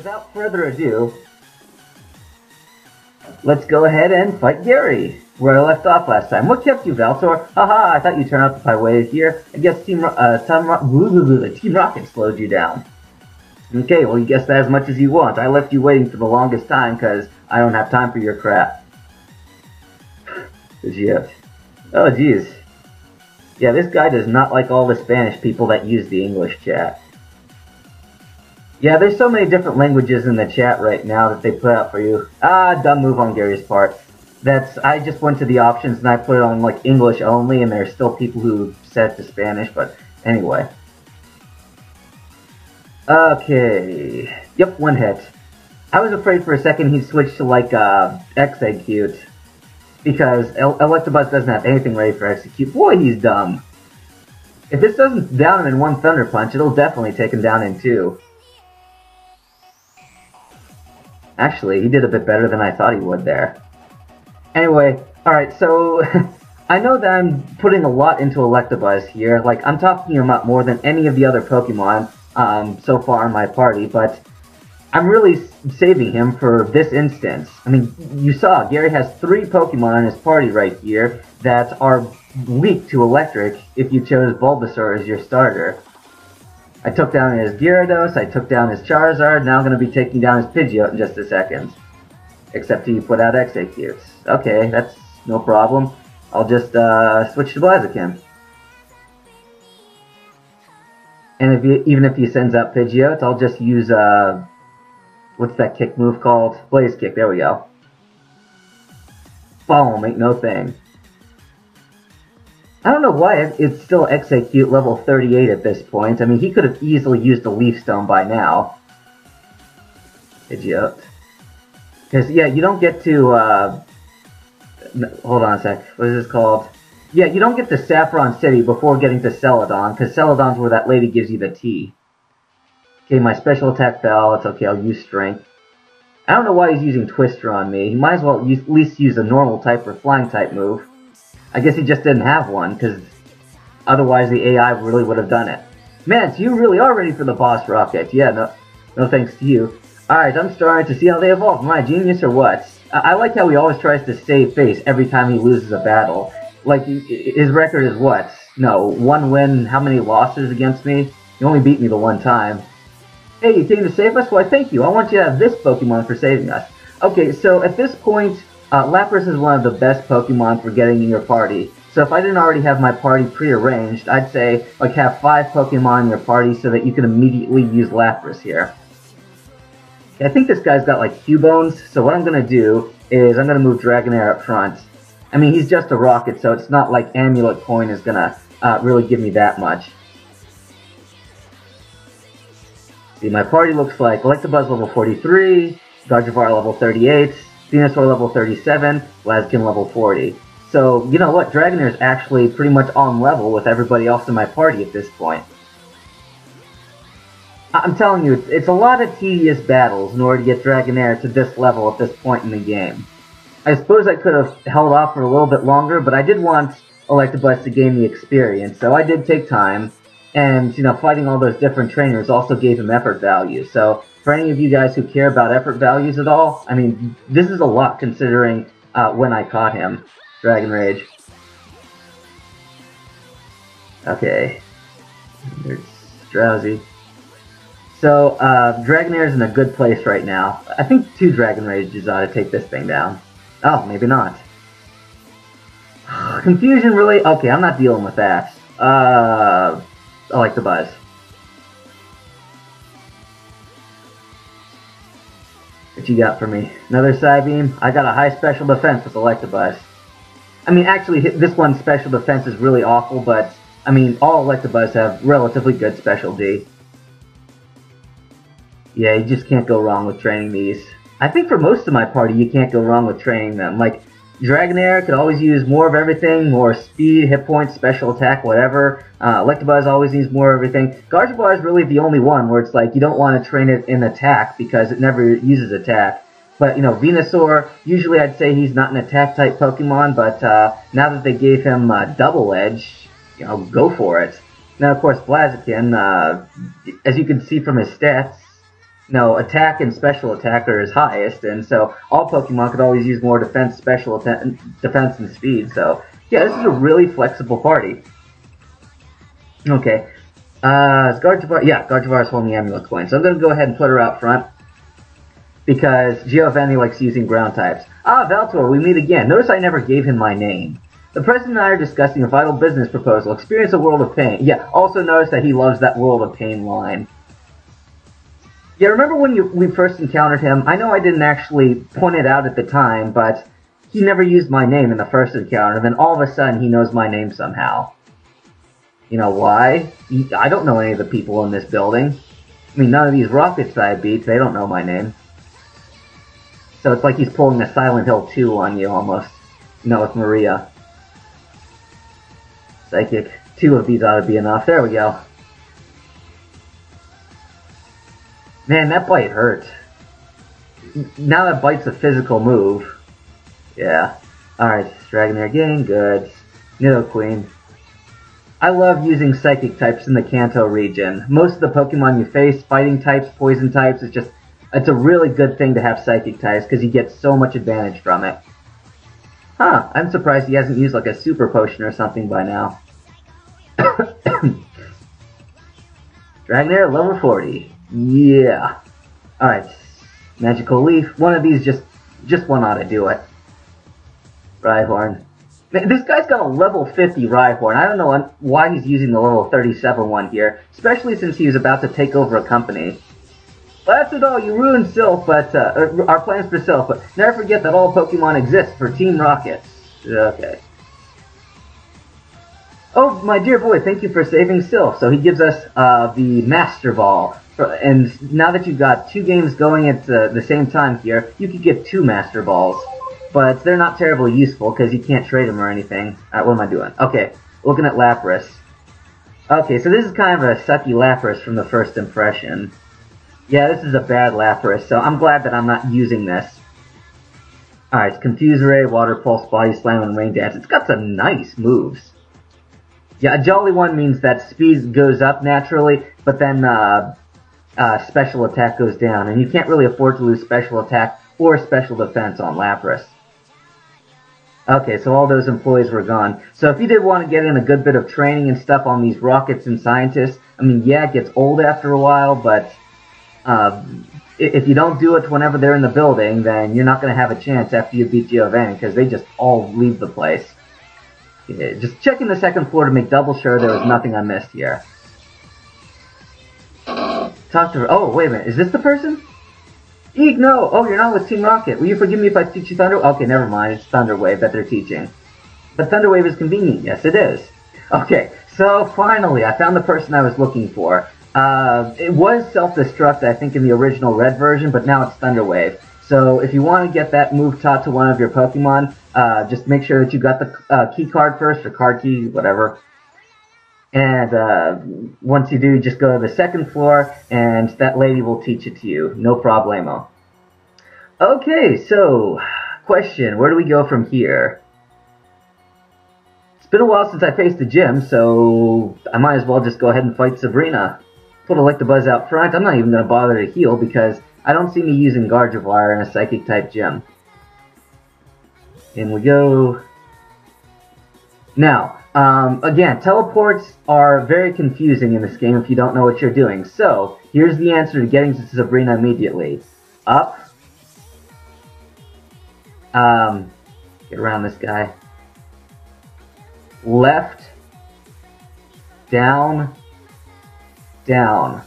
without further ado, let's go ahead and fight Gary, where I left off last time. What kept you, Valtor? Haha, I thought you turned up if I waited here. I guess Team, uh, Team, Ro Team Rocket slowed you down. Okay, well, you guess that as much as you want. I left you waiting for the longest time because I don't have time for your crap. Shit. Oh, jeez. Yeah, this guy does not like all the Spanish people that use the English chat. Yeah, there's so many different languages in the chat right now that they put out for you. Ah, dumb move on Gary's part. That's I just went to the options and I put it on like English only, and there's still people who set to Spanish. But anyway. Okay. Yep, one hit. I was afraid for a second he'd switch to like uh, Exeggcute because El Electabuzz doesn't have anything ready for Exeggcute. Boy, he's dumb. If this doesn't down him in one Thunder Punch, it'll definitely take him down in two. Actually, he did a bit better than I thought he would there. Anyway, alright, so I know that I'm putting a lot into Electabuzz here. Like, I'm talking about more than any of the other Pokemon um, so far in my party, but I'm really saving him for this instance. I mean, you saw, Gary has three Pokemon in his party right here that are weak to Electric if you chose Bulbasaur as your starter. I took down his Gyarados, I took down his Charizard, now I'm going to be taking down his Pidgeot in just a second. Except he put out Exeggcutes. Okay, that's no problem. I'll just uh, switch to Blaziken. And if he, even if he sends out Pidgeot, I'll just use, uh, what's that kick move called? Blaze Kick, there we go. Boom, ain't no thing. I don't know why it's still Exeggcute level 38 at this point. I mean, he could have easily used the Leaf Stone by now. Idiot. Because, yeah, you don't get to, uh... Hold on a sec. What is this called? Yeah, you don't get to Saffron City before getting to Celadon, because Celadon's where that lady gives you the tea. Okay, my special attack fell. It's okay, I'll use Strength. I don't know why he's using Twister on me. He might as well use, at least use a normal type or flying type move. I guess he just didn't have one, because otherwise the AI really would have done it. Man, so you really are ready for the boss rocket. Yeah, no, no thanks to you. Alright, I'm starting to see how they evolve. A genius or what? I, I like how he always tries to save face every time he loses a battle. Like, his record is what? No, one win, how many losses against me? He only beat me the one time. Hey, you came to save us? Why, thank you. I want you to have this Pokemon for saving us. Okay, so at this point, uh, Lapras is one of the best Pokemon for getting in your party. So if I didn't already have my party prearranged, I'd say like have five Pokemon in your party so that you can immediately use Lapras here. I think this guy's got like Cubones, so what I'm going to do is I'm going to move Dragonair up front. I mean, he's just a rocket, so it's not like Amulet Coin is going to uh, really give me that much. See, my party looks like Electabuzz level 43, Gardevoir level 38, Venusaur level 37, Blaziken level 40. So, you know what, Dragonair is actually pretty much on level with everybody else in my party at this point. I'm telling you, it's a lot of tedious battles in order to get Dragonair to this level at this point in the game. I suppose I could have held off for a little bit longer, but I did want Electabuzz to gain the experience, so I did take time. And, you know, fighting all those different trainers also gave him effort value, so for any of you guys who care about effort values at all, I mean, this is a lot considering uh, when I caught him. Dragon Rage. Okay. There's Drowzee. So, uh, is in a good place right now. I think two Dragon Rages ought to take this thing down. Oh, maybe not. Confusion really? Okay, I'm not dealing with that. Uh, Electabuzz. What you got for me? Another Psybeam? I got a high special defense with Electabuzz. I mean, actually, this one's special defense is really awful, but, I mean, all Electabuzz have relatively good special D. Yeah, you just can't go wrong with training these. I think for most of my party, you can't go wrong with training them. Like, Dragonair could always use more of everything, more speed, hit points, special attack, whatever. Uh, Electabuzz always needs more of everything. Gardevoir is really the only one where it's like you don't want to train it in attack because it never uses attack. But, you know, Venusaur, usually I'd say he's not an attack type Pokemon, but uh, now that they gave him uh, Double Edge, you know, go for it. Now, of course, Blaziken, uh, as you can see from his stats, no attack and special attack are his highest, and so all Pokemon could always use more defense, special defense, and speed. So yeah, this is a really flexible party. Okay, uh, Gardevoir, yeah, Gardevoir is holding the Amulet Coin, so I'm going to go ahead and put her out front because Giovanni likes using ground types. Ah, Valtor, we meet again. Notice I never gave him my name. The president and I are discussing a vital business proposal. Experience a world of pain. Yeah, also notice that he loves that world of pain line. Yeah, remember when you, we first encountered him? I know I didn't actually point it out at the time, but he never used my name in the first encounter, and then all of a sudden he knows my name somehow. You know why? I don't know any of the people in this building. I mean, none of these rockets that I beat, they don't know my name. So it's like he's pulling a Silent Hill 2 on you, almost. You know, with Maria. Psychic. Two of these ought to be enough. There we go. Man, that bite hurt. Now that bite's a physical move. Yeah. Alright, Dragonair again, good. Nidoqueen. I love using Psychic types in the Kanto region. Most of the Pokemon you face, Fighting types, Poison types, it's just... It's a really good thing to have Psychic types, because you get so much advantage from it. Huh, I'm surprised he hasn't used like a Super Potion or something by now. Dragonair, level 40. Yeah. Alright. Magical Leaf. One of these just just one ought to do it. Rhyhorn. This guy's got a level 50 Rhyhorn. I don't know why he's using the level 37 one here, especially since he was about to take over a company. Well, That's it all, you ruined Silph, but, uh, er, our plans for Silph, but never forget that all Pokemon exist for Team Rockets. Okay. Oh, my dear boy, thank you for saving Silph. So he gives us, uh, the Master Ball and now that you've got two games going at uh, the same time here, you could get two Master Balls. But they're not terribly useful because you can't trade them or anything. Alright, what am I doing? Okay, looking at Lapras. Okay, so this is kind of a sucky Lapras from the first impression. Yeah, this is a bad Lapras, so I'm glad that I'm not using this. Alright, Confuse Ray, Water Pulse, Body Slam, and Rain Dance. It's got some nice moves. Yeah, a Jolly One means that speed goes up naturally, but then uh, uh, special attack goes down, and you can't really afford to lose special attack or special defense on Lapras. Okay, so all those employees were gone. So if you did want to get in a good bit of training and stuff on these rockets and scientists, I mean, yeah, it gets old after a while, but uh, if you don't do it whenever they're in the building, then you're not going to have a chance after you beat Giovanni, because they just all leave the place. Yeah, just checking the second floor to make double sure there was nothing I missed here. Talk to her. Oh, wait a minute. Is this the person? Eek, no! Oh, you're not with Team Rocket. Will you forgive me if I teach you Thunder? Okay, never mind. It's Thunder Wave that they're teaching. But Thunder Wave is convenient. Yes, it is. Okay, so finally, I found the person I was looking for. Uh, it was self-destruct, I think, in the original red version, but now it's Thunder Wave. So if you want to get that move taught to one of your Pokemon, uh, just make sure that you got the uh, key card first, or card key, whatever, and uh, once you do, just go to the second floor, and that lady will teach it to you. No problemo. Okay, so, question, where do we go from here? It's been a while since I faced the gym, so I might as well just go ahead and fight Sabrina. Put Electabuzz out front. I'm not even going to bother to heal because I don't see me using Gardevoir in a Psychic type gym. In we go. Now, um, again, teleports are very confusing in this game if you don't know what you're doing. So, here's the answer to getting to Sabrina immediately. Up. Um, get around this guy. Left. Down. Down.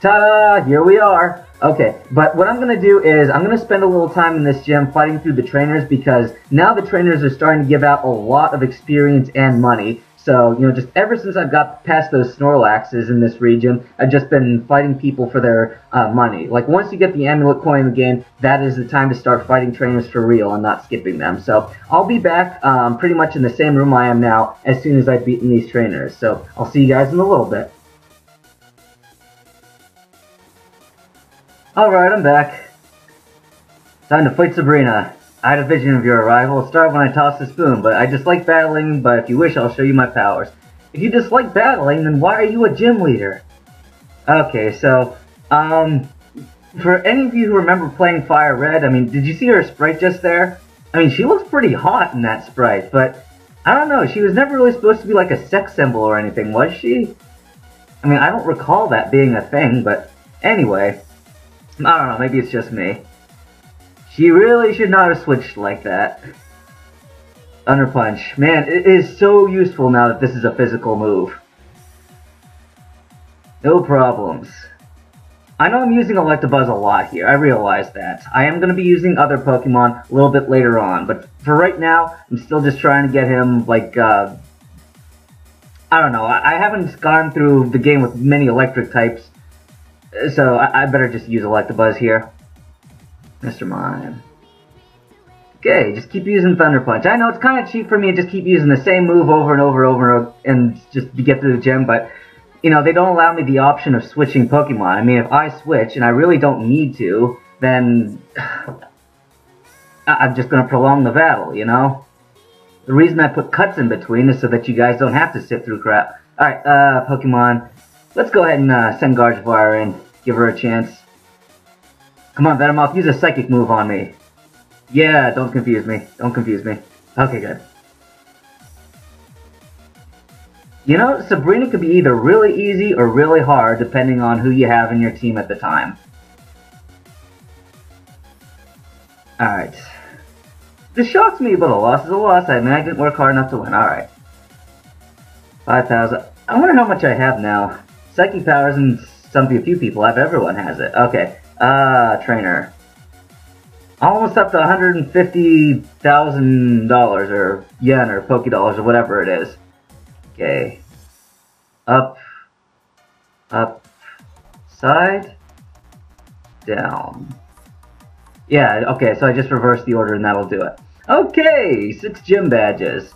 Ta-da! Here we are. Okay, but what I'm going to do is I'm going to spend a little time in this gym fighting through the trainers because now the trainers are starting to give out a lot of experience and money. So, you know, just ever since I've got past those Snorlaxes in this region, I've just been fighting people for their uh, money. Like, once you get the Amulet Coin in the game, that is the time to start fighting trainers for real and not skipping them. So, I'll be back um, pretty much in the same room I am now as soon as I've beaten these trainers. So, I'll see you guys in a little bit. Alright, I'm back. Time to fight Sabrina. I had a vision of your arrival. Start when I toss the spoon, but I dislike battling, but if you wish, I'll show you my powers. If you dislike battling, then why are you a gym leader? Okay, so, Um, for any of you who remember playing Fire Red, I mean, did you see her sprite just there? I mean, she looks pretty hot in that sprite, but I don't know. She was never really supposed to be like a sex symbol or anything, was she? I mean, I don't recall that being a thing, but anyway. I don't know, maybe it's just me. She really should not have switched like that. Thunder Punch. Man, it is so useful now that this is a physical move. No problems. I know I'm using Electabuzz a lot here, I realize that. I am going to be using other Pokemon a little bit later on, but for right now, I'm still just trying to get him, like, uh... I don't know, I, I haven't gone through the game with many electric types, so I, I better just use Electabuzz here. Mr. Mime. Okay, just keep using Thunder Punch. I know it's kind of cheap for me to just keep using the same move over and over and over and just to get through the gym, but you know, they don't allow me the option of switching Pokemon. I mean, if I switch, and I really don't need to, then I'm just going to prolong the battle, you know? The reason I put cuts in between is so that you guys don't have to sit through crap. Alright, uh, Pokemon, let's go ahead and uh, send Gardevoir in. Give her a chance. Come on, Venomoth, use a Psychic move on me. Yeah, don't confuse me. Don't confuse me. Okay, good. You know, Sabrina could be either really easy or really hard depending on who you have in your team at the time. Alright. This shocks me, but a loss is a loss. I mean, I didn't work hard enough to win. Alright. 5,000. I wonder how much I have now. Psychic powers and some few people have. Everyone has it. Okay. Uh, trainer. Almost up to $150,000 or yen or Poké Dollars or whatever it is. Okay. Up, up, side, down. Yeah, okay, so I just reversed the order and that'll do it. Okay, six gym badges.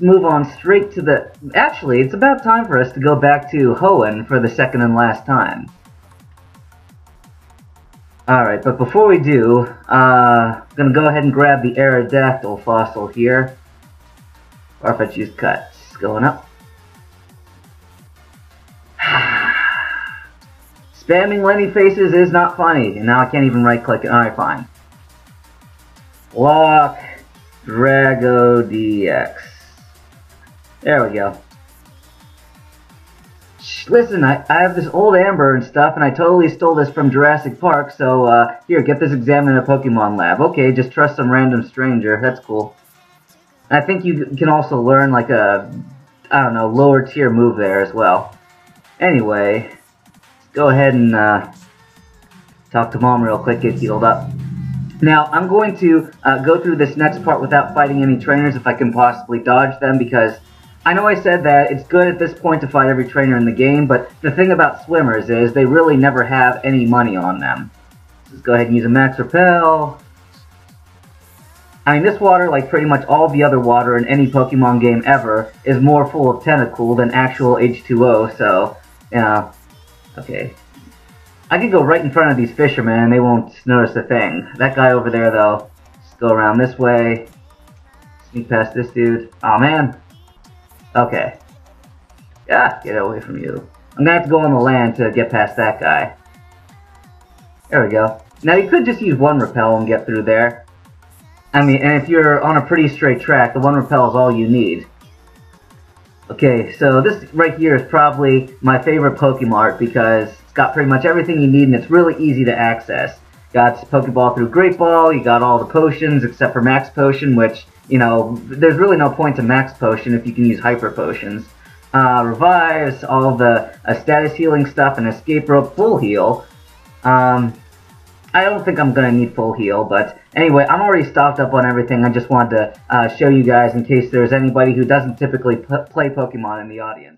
Move on straight to the... Actually, it's about time for us to go back to Hoenn for the second and last time. Alright, but before we do, uh, I'm gonna go ahead and grab the Aerodactyl fossil here. Or if I choose cut going up. Spamming Lenny faces is not funny, and now I can't even right click it. Alright, fine. Lock Drago DX. There we go. Listen, I, I have this old Amber and stuff, and I totally stole this from Jurassic Park, so, uh, here, get this exam in a Pokemon lab. Okay, just trust some random stranger. That's cool. I think you can also learn like a, I don't know, lower tier move there as well. Anyway, go ahead and uh, talk to mom real quick, get healed up. Now, I'm going to uh, go through this next part without fighting any trainers if I can possibly dodge them because I know I said that it's good at this point to fight every trainer in the game, but the thing about swimmers is they really never have any money on them. Let's go ahead and use a max repel. I mean, this water, like pretty much all the other water in any Pokemon game ever, is more full of Tentacool than actual H2O, so, know, okay. I could go right in front of these fishermen and they won't notice a thing. That guy over there, though, just go around this way, sneak past this dude. oh, man. Okay. Yeah, get away from you. I'm gonna have to go on the land to get past that guy. There we go. Now, you could just use one repel and get through there. I mean, and if you're on a pretty straight track, the one repel is all you need. Okay, so this right here is probably my favorite Pokemart because it's got pretty much everything you need and it's really easy to access. Got Pokeball through Great Ball, you got all the potions except for Max Potion, which, you know, there's really no point to Max Potion if you can use Hyper Potions. Uh, revives, all the uh, status healing stuff, and Escape Rope Full Heal. Um, I don't think I'm going to need full heal, but anyway, I'm already stocked up on everything. I just wanted to uh, show you guys in case there's anybody who doesn't typically play Pokemon in the audience.